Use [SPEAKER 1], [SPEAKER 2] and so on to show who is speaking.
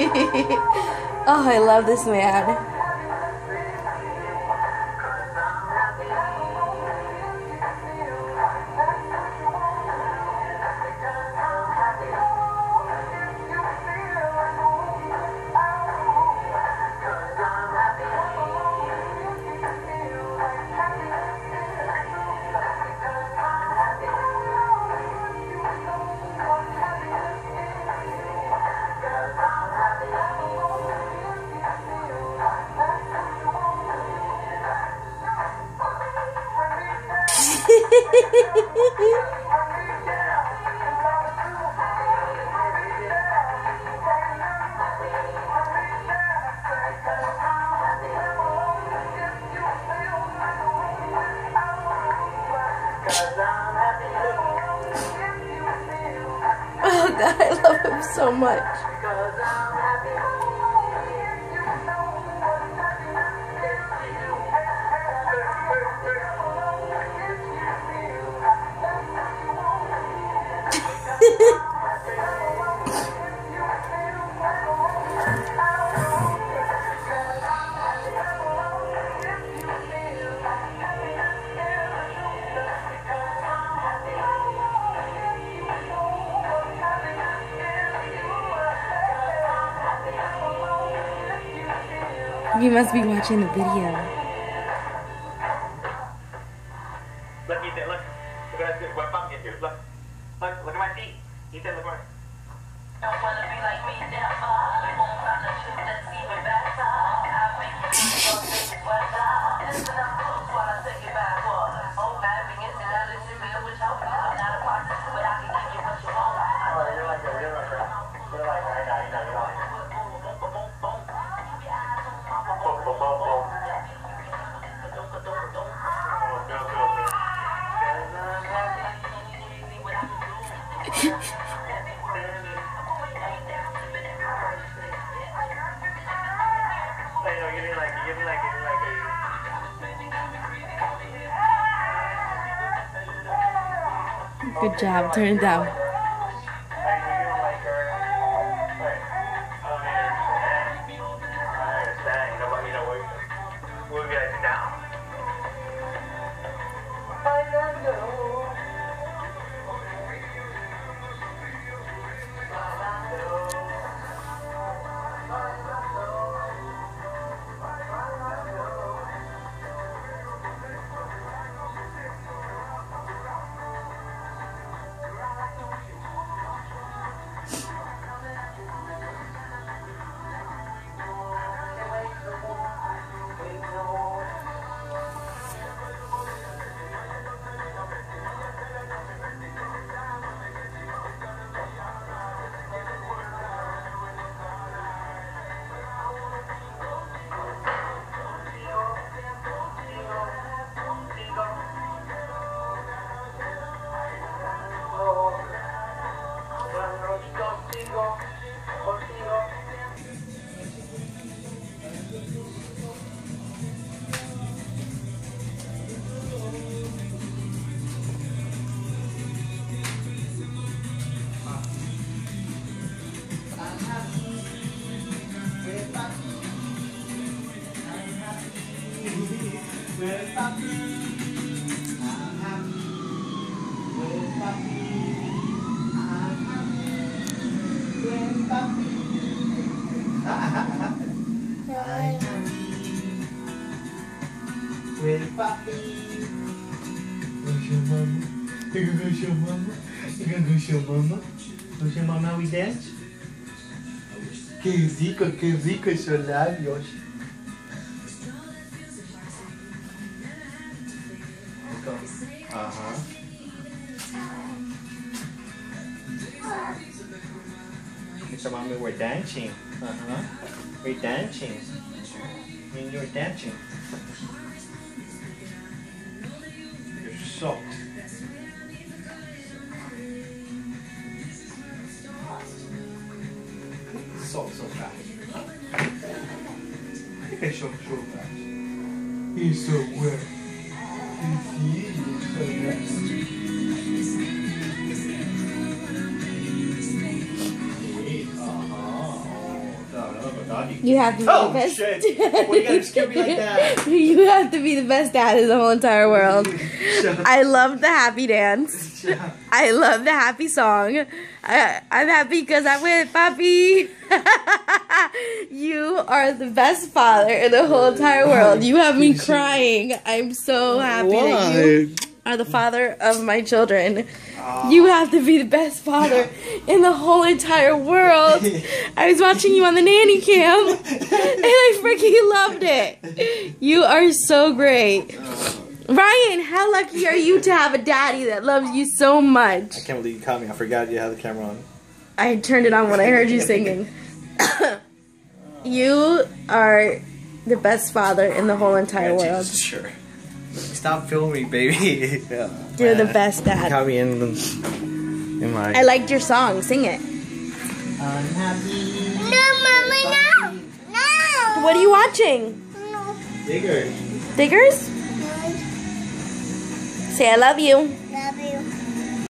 [SPEAKER 1] oh, I love this man. Oh god, I love him so much. You must be watching the video.
[SPEAKER 2] Look, Ethan, look. Look at this. What bump here. Look. Look, look at my feet. Ethan, look at my
[SPEAKER 3] Don't wanna be like me, never. You won't find a
[SPEAKER 1] Good job, turn it down.
[SPEAKER 4] Xamama. O Xamama é o idente. Que zica, que zica, seu lábios. Labios. Ajá.
[SPEAKER 2] So mommy, we're dancing. Uh-huh. We're dancing. And you're dancing. You're soft. Soft, so fast.
[SPEAKER 4] It's so, so fast. He's so wet. He's, he's so wet.
[SPEAKER 2] Aha. Oh, där, där var
[SPEAKER 1] God, you.
[SPEAKER 3] You have to be
[SPEAKER 1] Oh,
[SPEAKER 3] the best.
[SPEAKER 1] shit. Why you gotta scare me like that?
[SPEAKER 3] you have to be the best dad in the whole entire world. I love the happy dance. I love the happy song. I, I'm happy because I'm with Papi. you are the best father in the whole entire world. You have me crying. I'm so happy that you are the father of my children. You have to be the best father in the whole entire world. I was watching you on the nanny cam and I freaking loved it. You are so great. Ryan, how lucky are you to have a daddy that loves you so much?
[SPEAKER 1] I can't believe you caught me. I forgot you had the camera on.
[SPEAKER 3] I turned it on when I heard you singing. you are the best father in the whole entire world.
[SPEAKER 1] Sure. Stop filming, baby. yeah.
[SPEAKER 3] You're the
[SPEAKER 1] Man.
[SPEAKER 3] best
[SPEAKER 1] You
[SPEAKER 3] dad.
[SPEAKER 1] caught me in the, in my.
[SPEAKER 3] I liked your song. Sing it.
[SPEAKER 1] unhappy.
[SPEAKER 5] No, mommy, no. No.
[SPEAKER 3] What are you watching?
[SPEAKER 5] No.
[SPEAKER 1] Digger.
[SPEAKER 3] Diggers? Say I.
[SPEAKER 5] Love you.